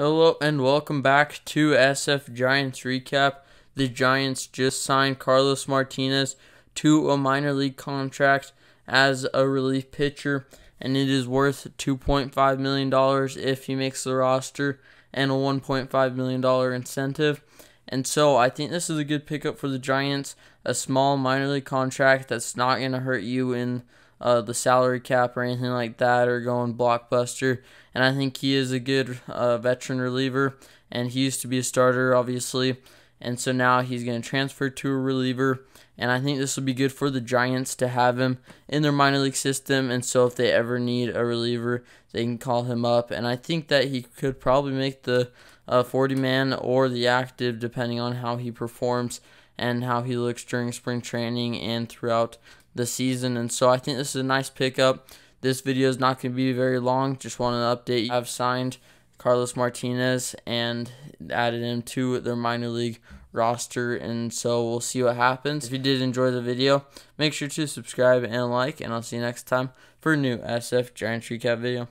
Hello and welcome back to SF Giants Recap. The Giants just signed Carlos Martinez to a minor league contract as a relief pitcher, and it is worth $2.5 million if he makes the roster and a $1.5 million incentive. And so I think this is a good pickup for the Giants. A small minor league contract that's not going to hurt you in uh, the salary cap or anything like that or going blockbuster. And I think he is a good uh, veteran reliever, and he used to be a starter, obviously. And so now he's going to transfer to a reliever. And I think this will be good for the Giants to have him in their minor league system. And so if they ever need a reliever, they can call him up. And I think that he could probably make the uh, 40 man or the active, depending on how he performs and how he looks during spring training and throughout the season. And so I think this is a nice pickup. This video is not going to be very long. Just want to update. I've signed Carlos Martinez and added him to their minor league roster. And so we'll see what happens. If you did enjoy the video, make sure to subscribe and like. And I'll see you next time for a new SF Giants Recap video.